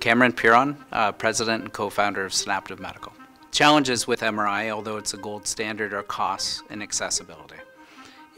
Cameron Piron, uh, president and co-founder of Synaptive Medical. Challenges with MRI, although it's a gold standard, are costs and accessibility.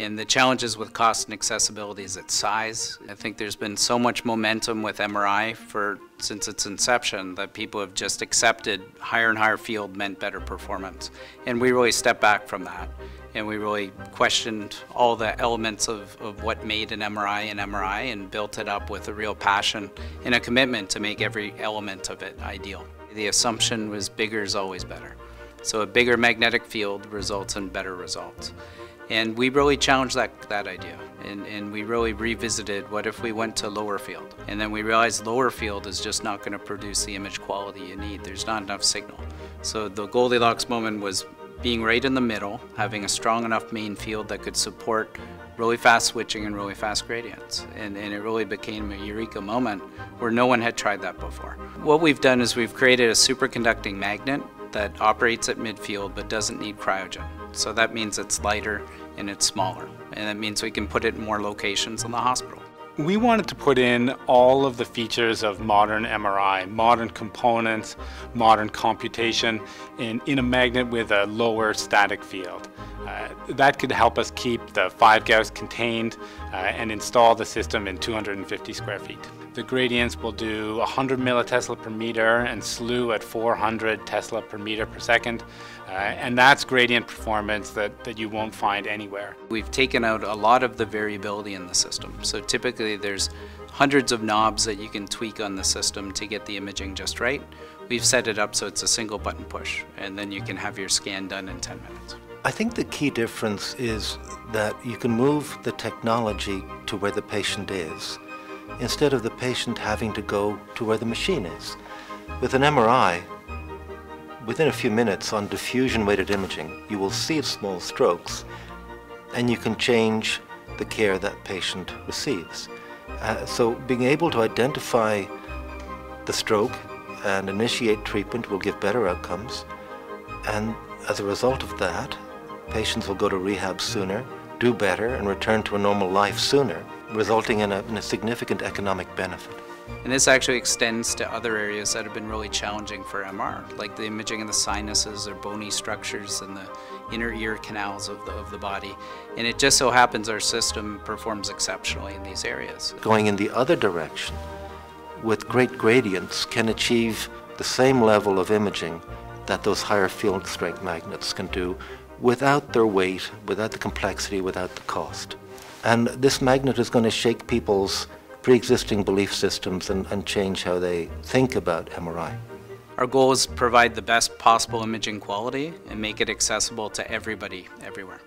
And the challenges with cost and accessibility is its size. I think there's been so much momentum with MRI for since its inception that people have just accepted higher and higher field meant better performance. And we really stepped back from that. And we really questioned all the elements of, of what made an MRI an MRI and built it up with a real passion and a commitment to make every element of it ideal. The assumption was bigger is always better. So a bigger magnetic field results in better results. And we really challenged that, that idea. And, and we really revisited what if we went to lower field? And then we realized lower field is just not going to produce the image quality you need. There's not enough signal. So the Goldilocks moment was being right in the middle, having a strong enough main field that could support really fast switching and really fast gradients. And, and, it really became a eureka moment where no one had tried that before. What we've done is we've created a superconducting magnet that operates at midfield but doesn't need cryogen. So that means it's lighter and it's smaller. And that means we can put it in more locations in the hospital. We wanted to put in all of the features of modern MRI, modern components, modern computation in, in a magnet with a lower static field. Uh, that could help us keep the 5 Gauss contained uh, and install the system in 250 square feet. The gradients will do 100 millitesla per meter and slew at 400 Tesla per meter per second. Uh, and that's gradient performance that, that you won't find anywhere. We've taken out a lot of the variability in the system. So typically there's hundreds of knobs that you can tweak on the system to get the imaging just right. We've set it up so it's a single button push and then you can have your scan done in 10 minutes. I think the key difference is that you can move the technology to where the patient is instead of the patient having to go to where the machine is. With an MRI, within a few minutes on diffusion weighted imaging, you will see small strokes and you can change the care that patient receives. Uh, so being able to identify the stroke and initiate treatment will give better outcomes. And as a result of that, patients will go to rehab sooner, do better, and return to a normal life sooner resulting in a, in a significant economic benefit. And this actually extends to other areas that have been really challenging for MR, like the imaging of the sinuses or bony structures and the inner ear canals of the, of the body. And it just so happens our system performs exceptionally in these areas. Going in the other direction with great gradients can achieve the same level of imaging that those higher field strength magnets can do without their weight, without the complexity, without the cost. And this magnet is going to shake people's pre-existing belief systems and, and change how they think about MRI. Our goal is to provide the best possible imaging quality and make it accessible to everybody, everywhere.